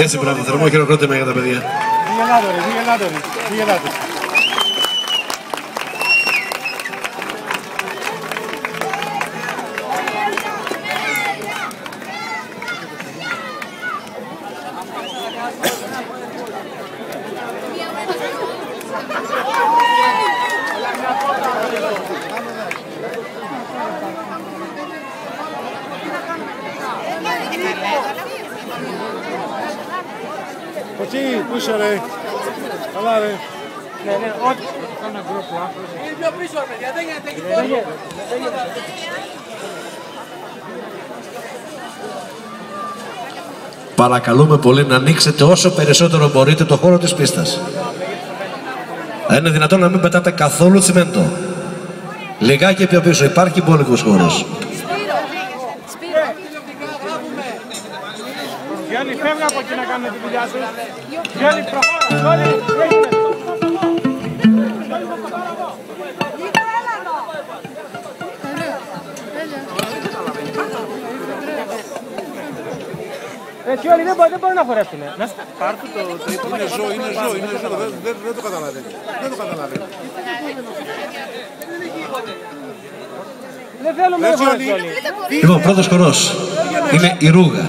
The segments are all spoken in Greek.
Έτσι, μπράβο, θερμό χειροκρότημα για τα παιδιά. Φύγε λάτο ρε, φύγε λάτο ρε, πού είσαι ρε. Καλά ρε. Ναι, ναι, ό,τι. Κάνα γκρουπ Είναι πιο πίσω παιδιά, δεν γίνεται εκεί Παρακαλούμε πολύ να ανοίξετε όσο περισσότερο μπορείτε το χώρο της πίστας. Δεν είναι δυνατόν να μην πετάτε καθόλου τσιμέντο. Λιγάκι πιο πίσω, υπάρχει πόλικος χώρος. Γιάννη, φεύγα από εκεί να κάνουμε τη δουλειά σου. Γιάννη, προχώρα. Γιάννη, έγινε. Έτσι όλοι δεν, μπορεί- δεν μπορούν να φορέσουν. Να σ- πάρ' του το τρίποδο. Είναι ζώο, είναι ζώο, είναι ζώο. Δεν, δεν, δεν το καταλαβαίνει. Δεν το καταλαβαίνει. Δεν θέλουμε να φορέσουν όλοι. Λοιπόν, πρώτος χορός είναι η Ρούγα.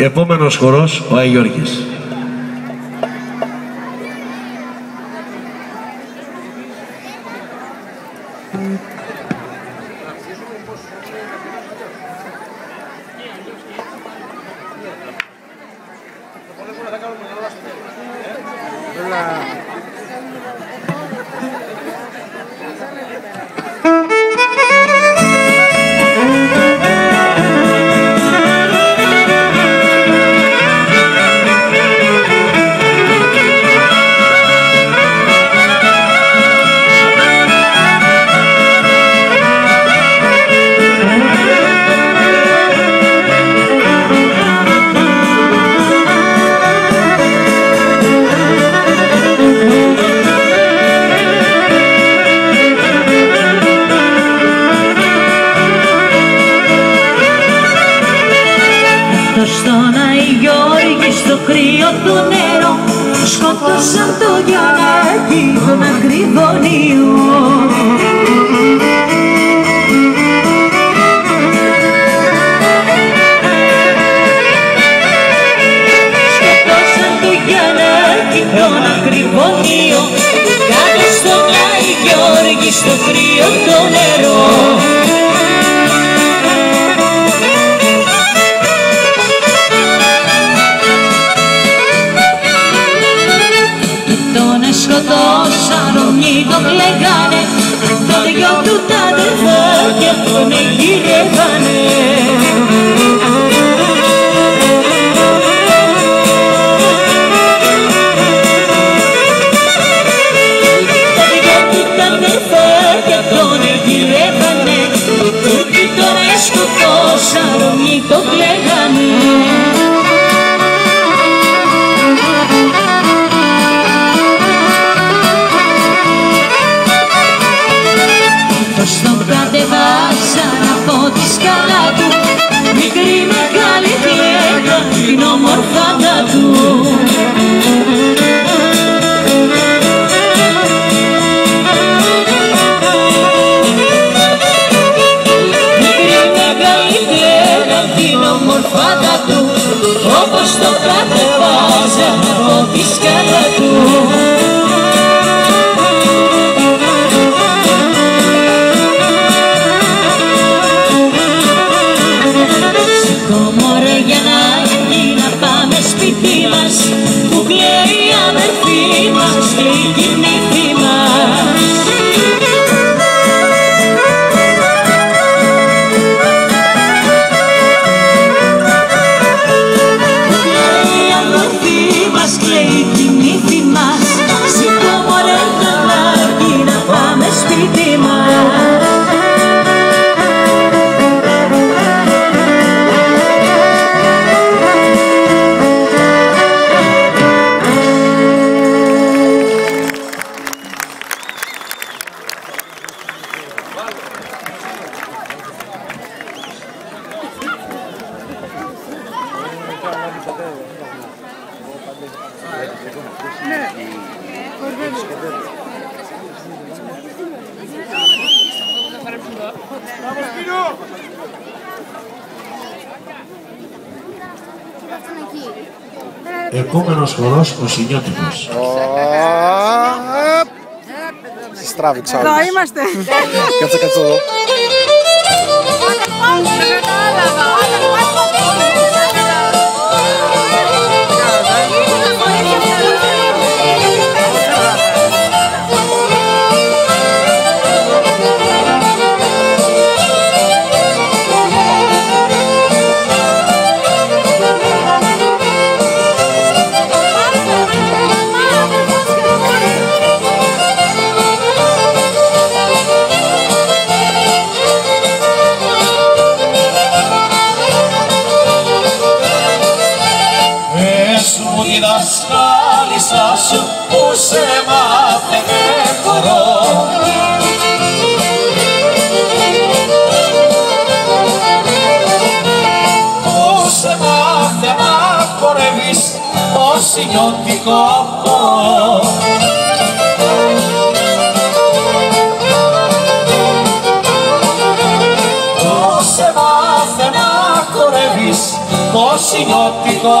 Επόμενος χορός, ο Αγιώργης. Σκότωσαν το Γιαννάκη τον Ακριβονίο σκοτώσαν ομοί τον κλαίγανε Το δυο του τα αδερφάκια τον εγγύρευανε Όπως το κατεβάσαν από τη Επόμενος χορός, ο Σινιώτικος. Στις τράβηξα Εδώ όλους. είμαστε. Κάτσε, κάτσε εδώ. Πες το σινιώτικο χορό Που σε μάθε να χορεύεις το όσοι νιώτικο